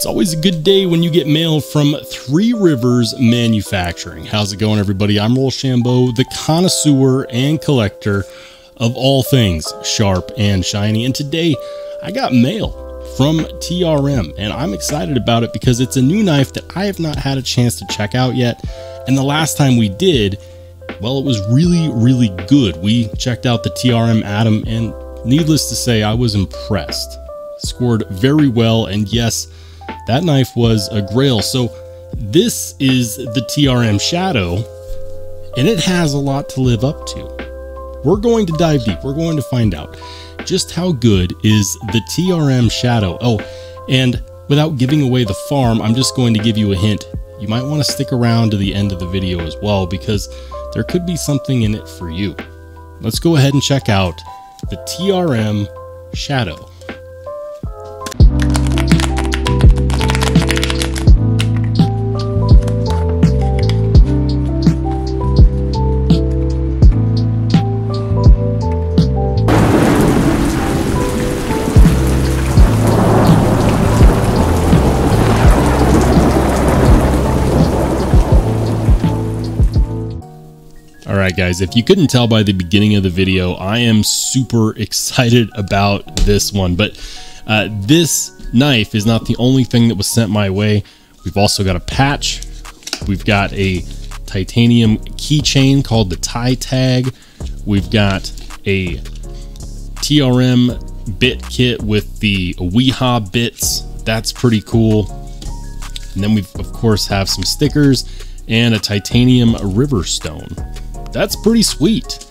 It's always a good day when you get mail from Three Rivers Manufacturing. How's it going, everybody? I'm Rollshambo, the connoisseur and collector of all things sharp and shiny. And today I got mail from TRM, and I'm excited about it because it's a new knife that I have not had a chance to check out yet. And the last time we did, well, it was really, really good. We checked out the TRM Atom, and needless to say, I was impressed. Scored very well, and yes, that knife was a grail. So this is the TRM Shadow, and it has a lot to live up to. We're going to dive deep. We're going to find out just how good is the TRM Shadow. Oh, and without giving away the farm, I'm just going to give you a hint. You might want to stick around to the end of the video as well because there could be something in it for you. Let's go ahead and check out the TRM Shadow. Right, guys, if you couldn't tell by the beginning of the video, I am super excited about this one. But uh, this knife is not the only thing that was sent my way. We've also got a patch. We've got a titanium keychain called the tie tag. We've got a TRM bit kit with the Wiha bits. That's pretty cool. And then we of course have some stickers and a titanium river stone. That's pretty sweet.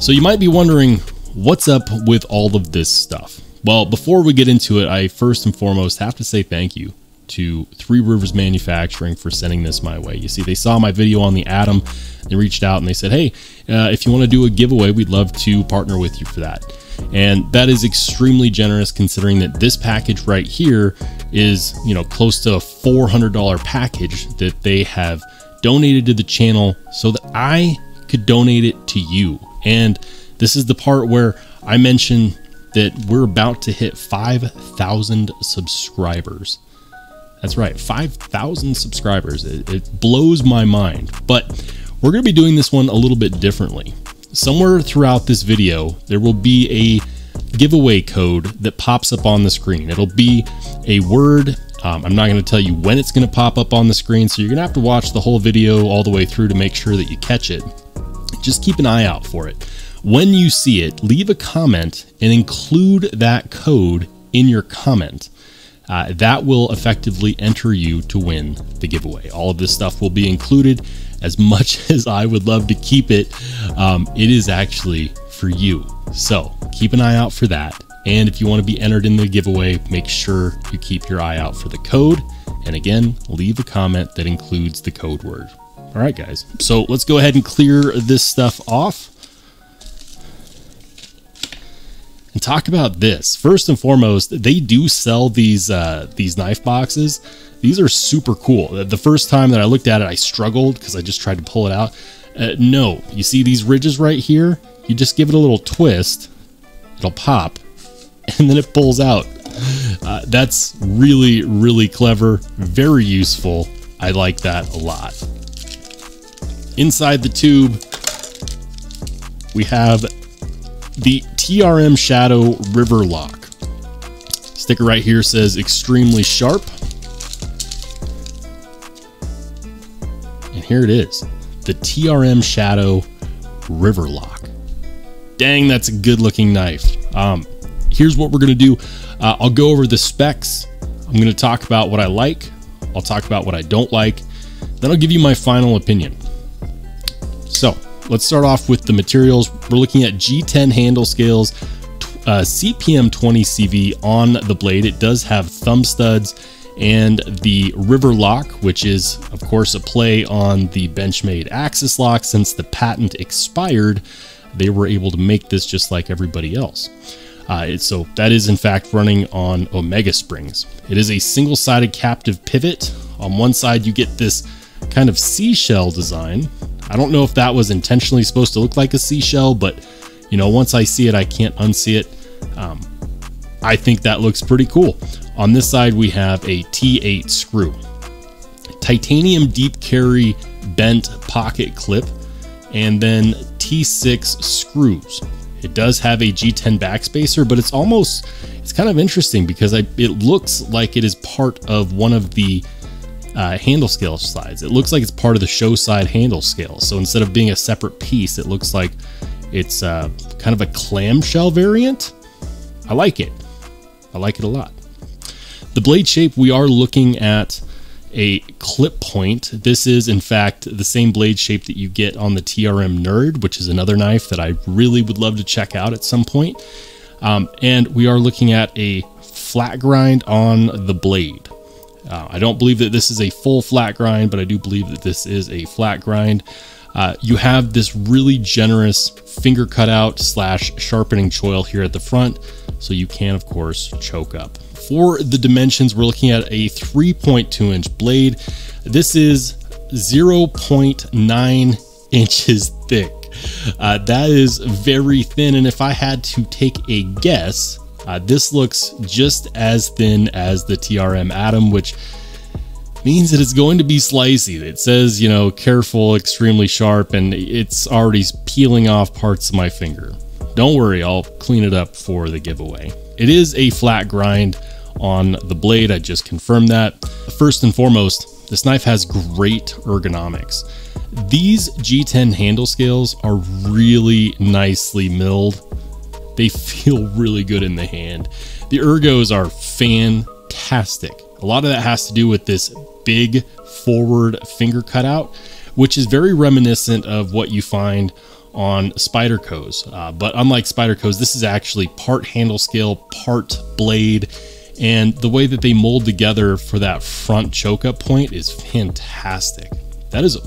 So you might be wondering, what's up with all of this stuff? Well, before we get into it, I first and foremost have to say thank you to Three Rivers Manufacturing for sending this my way. You see, they saw my video on the Atom, they reached out and they said, hey, uh, if you want to do a giveaway, we'd love to partner with you for that. And that is extremely generous considering that this package right here is, you know, close to a $400 package that they have donated to the channel so that I could donate it to you. And this is the part where I mentioned that we're about to hit 5,000 subscribers. That's right, 5,000 subscribers. It, it, blows my mind. But we're going to be doing this one a little bit differently. Somewhere throughout this video, there will be a giveaway code that pops up on the screen. It'll be a word. Um, I'm not going to tell you when it's going to pop up on the screen, so you're going to have to watch the whole video all the way through to make sure that you catch it just keep an eye out for it. When you see it, leave a comment and include that code in your comment. Uh, that will effectively enter you to win the giveaway. All of this stuff will be included. As much as I would love to keep it, um, it is actually for you. So keep an eye out for that. And if you want to be entered in the giveaway, make sure you keep your eye out for the code. And again, leave a comment that includes the code word. All right, guys. So let's go ahead and clear this stuff off. And talk about this. First and foremost, they do sell these uh, these knife boxes. These are super cool. The first time that I looked at it, I struggled because I just tried to pull it out. Uh, no, you see these ridges right here? You just give it a little twist, it'll pop, and then it pulls out. Uh, that's really, really clever, very useful. I like that a lot. Inside the tube, we have the TRM Shadow River Lock. Sticker right here says extremely sharp. And here it is, the TRM Shadow River Lock. Dang, that's a good looking knife. Um, here's what we're gonna do. Uh, I'll go over the specs. I'm gonna talk about what I like. I'll talk about what I don't like. Then I'll give you my final opinion. So let's start off with the materials. We're looking at G10 handle scales, uh, CPM 20 CV on the blade. It does have thumb studs and the river lock, which is of course a play on the Benchmade Axis lock. Since the patent expired, they were able to make this just like everybody else. Uh, so that is in fact running on Omega springs. It is a single-sided captive pivot. On one side you get this kind of seashell design I don't know if that was intentionally supposed to look like a seashell, but you know, once I see it, I can't unsee it. Um, I think that looks pretty cool. On this side, we have a T8 screw, titanium deep carry bent pocket clip, and then T6 screws. It does have a G10 backspacer, but it's almost, it's kind of interesting because I, it looks like it is part of one of the uh, handle scale slides. It looks like it's part of the show side handle scale. So instead of being a separate piece, it looks like it's uh, kind of a clamshell variant. I like it. I like it a lot. The blade shape, we are looking at a clip point. This is, in fact, the same blade shape that you get on the TRM Nerd, which is another knife that I really would love to check out at some point. Um, and we are looking at a flat grind on the blade. Uh, I don't believe that this is a full flat grind, but I do believe that this is a flat grind. Uh, you have this really generous finger cutout slash sharpening choil here at the front, so you can, of course, choke up. For the dimensions, we're looking at a 3.2 inch blade. This is 0.9 inches thick. Uh, that is very thin, and if I had to take a guess, uh, this looks just as thin as the TRM Atom, which means that it's going to be slicey. It says, you know, careful, extremely sharp, and it's already peeling off parts of my finger. Don't worry, I'll clean it up for the giveaway. It is a flat grind on the blade, I just confirmed that. First and foremost, this knife has great ergonomics. These G10 handle scales are really nicely milled they feel really good in the hand. The ergos are fantastic. A lot of that has to do with this big forward finger cutout, which is very reminiscent of what you find on Spyderco's. Uh, but unlike Spyderco's, this is actually part handle scale, part blade. And the way that they mold together for that front choke up point is fantastic. That is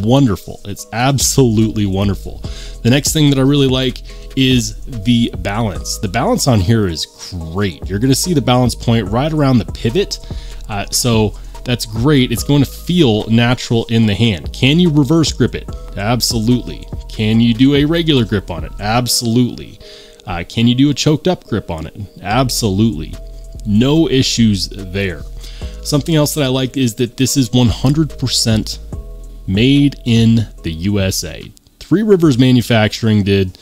wonderful. It's absolutely wonderful. The next thing that I really like is the balance. The balance on here is great. You're going to see the balance point right around the pivot. Uh, so that's great. It's going to feel natural in the hand. Can you reverse grip it? Absolutely. Can you do a regular grip on it? Absolutely. Uh, can you do a choked up grip on it? Absolutely. No issues there. Something else that I like is that this is 100% made in the USA. Three Rivers Manufacturing did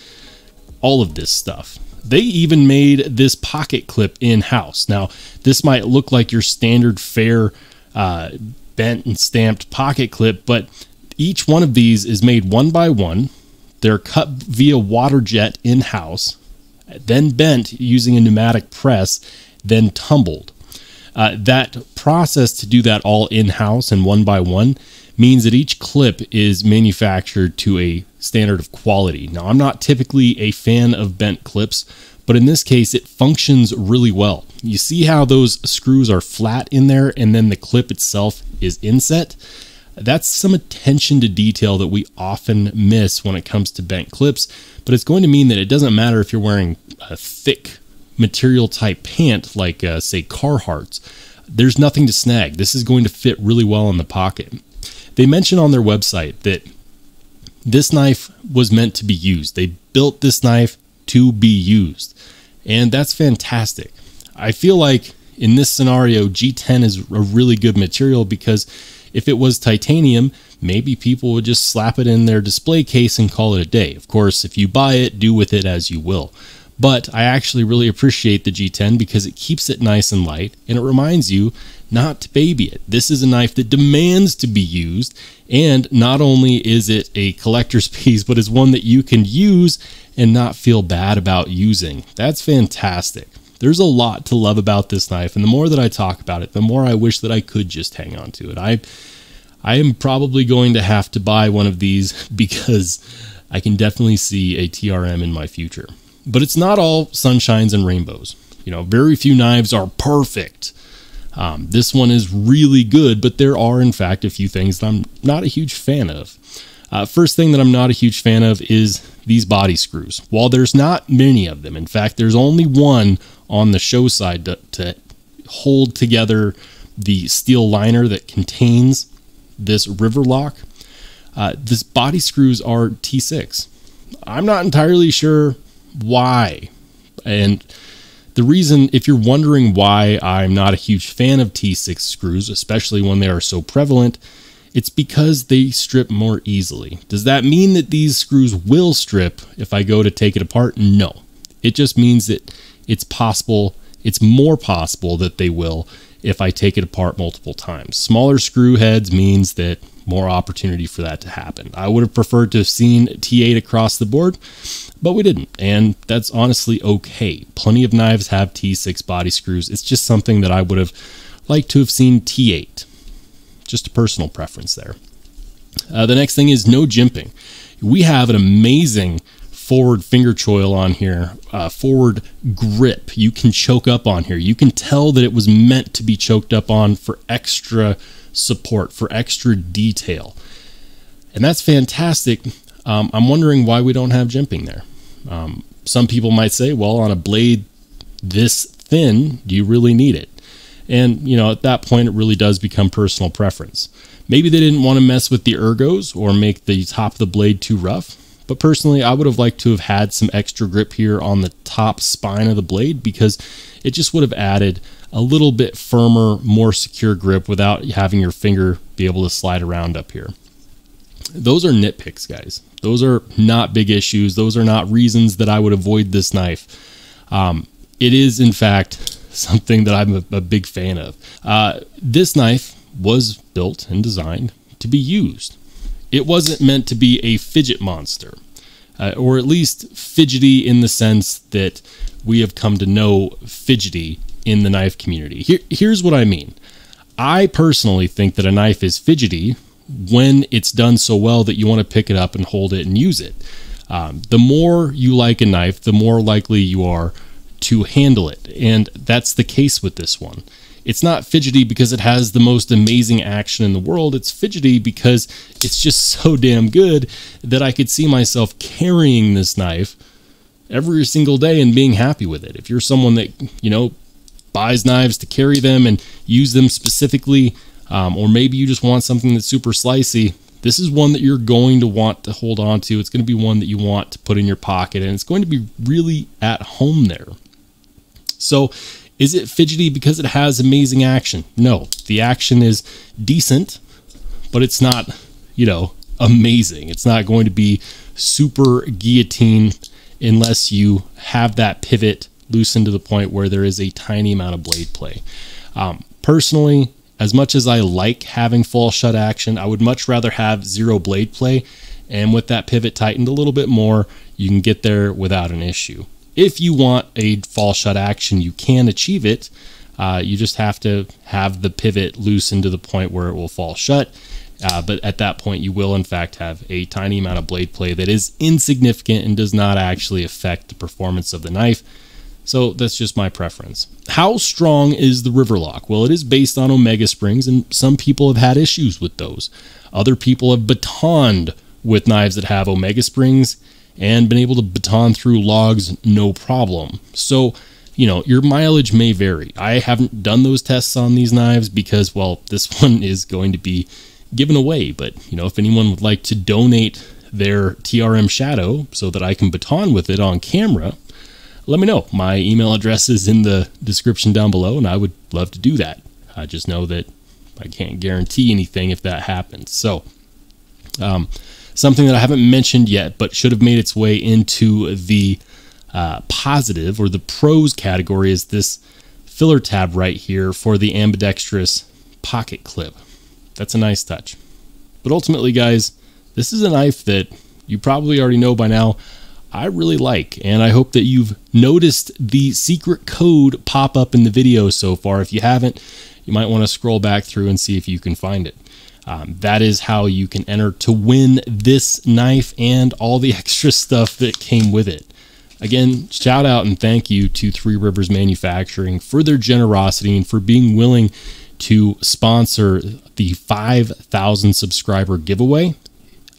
all of this stuff. They even made this pocket clip in house. Now, this might look like your standard fair uh, bent and stamped pocket clip, but each one of these is made one by one. They're cut via water jet in house, then bent using a pneumatic press, then tumbled. Uh, that process to do that all in house and one by one means that each clip is manufactured to a standard of quality. Now, I'm not typically a fan of bent clips, but in this case, it functions really well. You see how those screws are flat in there and then the clip itself is inset? That's some attention to detail that we often miss when it comes to bent clips, but it's going to mean that it doesn't matter if you're wearing a thick material type pant like, uh, say, Carhartt's. There's nothing to snag. This is going to fit really well in the pocket. They mention on their website that this knife was meant to be used. They built this knife to be used. And that's fantastic. I feel like in this scenario, G10 is a really good material because if it was titanium, maybe people would just slap it in their display case and call it a day. Of course, if you buy it, do with it as you will. But I actually really appreciate the G10 because it keeps it nice and light and it reminds you not to baby it. This is a knife that demands to be used, and not only is it a collector's piece, but it's one that you can use and not feel bad about using. That's fantastic. There's a lot to love about this knife, and the more that I talk about it, the more I wish that I could just hang on to it. I I am probably going to have to buy one of these because I can definitely see a TRM in my future. But it's not all sunshines and rainbows. You know, very few knives are perfect. Um, this one is really good, but there are, in fact, a few things that I'm not a huge fan of. Uh, first thing that I'm not a huge fan of is these body screws. While there's not many of them, in fact, there's only one on the show side to, to hold together the steel liner that contains this river lock. Uh, this body screws are T6. I'm not entirely sure why. And the reason, if you're wondering why I'm not a huge fan of T6 screws, especially when they are so prevalent, it's because they strip more easily. Does that mean that these screws will strip if I go to take it apart? No. It just means that it's possible, it's more possible that they will if I take it apart multiple times. Smaller screw heads means that more opportunity for that to happen. I would have preferred to have seen T8 across the board, but we didn't, and that's honestly okay. Plenty of knives have T6 body screws. It's just something that I would have liked to have seen T8. Just a personal preference there. Uh, the next thing is no jimping. We have an amazing forward finger choil on here, uh, forward grip. You can choke up on here. You can tell that it was meant to be choked up on for extra support, for extra detail. And that's fantastic. Um, I'm wondering why we don't have jimping there. Um, some people might say, well, on a blade this thin, do you really need it? And, you know, at that point, it really does become personal preference. Maybe they didn't want to mess with the ergos or make the top of the blade too rough. But personally, I would have liked to have had some extra grip here on the top spine of the blade because it just would have added a little bit firmer, more secure grip without having your finger be able to slide around up here. Those are nitpicks, guys. Those are not big issues. Those are not reasons that I would avoid this knife. Um, it is, in fact, something that I'm a, a big fan of. Uh, this knife was built and designed to be used. It wasn't meant to be a fidget monster, uh, or at least fidgety in the sense that we have come to know fidgety in the knife community. Here, here's what I mean. I personally think that a knife is fidgety when it's done so well that you want to pick it up and hold it and use it. Um, the more you like a knife, the more likely you are to handle it. And that's the case with this one. It's not fidgety because it has the most amazing action in the world. It's fidgety because it's just so damn good that I could see myself carrying this knife every single day and being happy with it. If you're someone that, you know, buys knives to carry them and use them specifically, um, or maybe you just want something that's super slicey, this is one that you're going to want to hold on to. It's going to be one that you want to put in your pocket, and it's going to be really at home there. So, is it fidgety because it has amazing action? No, the action is decent, but it's not, you know, amazing. It's not going to be super guillotine unless you have that pivot loosened to the point where there is a tiny amount of blade play. Um, personally, as much as I like having fall shut action, I would much rather have zero blade play. And with that pivot tightened a little bit more, you can get there without an issue. If you want a fall shut action, you can achieve it. Uh, you just have to have the pivot loosened to the point where it will fall shut. Uh, but at that point, you will in fact have a tiny amount of blade play that is insignificant and does not actually affect the performance of the knife. So that's just my preference. How strong is the Riverlock? Well, it is based on Omega Springs, and some people have had issues with those. Other people have batoned with knives that have Omega Springs, and been able to baton through logs no problem. So, you know, your mileage may vary. I haven't done those tests on these knives because, well, this one is going to be given away. But, you know, if anyone would like to donate their TRM Shadow so that I can baton with it on camera, let me know. My email address is in the description down below, and I would love to do that. I just know that I can't guarantee anything if that happens. So, um, Something that I haven't mentioned yet, but should have made its way into the uh, positive or the pros category is this filler tab right here for the ambidextrous pocket clip. That's a nice touch. But ultimately, guys, this is a knife that you probably already know by now. I really like, and I hope that you've noticed the secret code pop up in the video so far. If you haven't, you might want to scroll back through and see if you can find it. Um, that is how you can enter to win this knife and all the extra stuff that came with it. Again, shout out and thank you to Three Rivers Manufacturing for their generosity and for being willing to sponsor the 5,000 subscriber giveaway.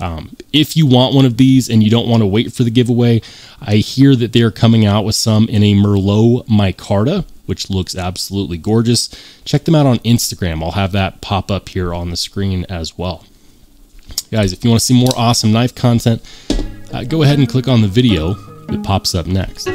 Um, if you want one of these and you don't want to wait for the giveaway, I hear that they're coming out with some in a Merlot micarta, which looks absolutely gorgeous. Check them out on Instagram. I'll have that pop up here on the screen as well. Guys, if you want to see more awesome knife content, uh, go ahead and click on the video that pops up next.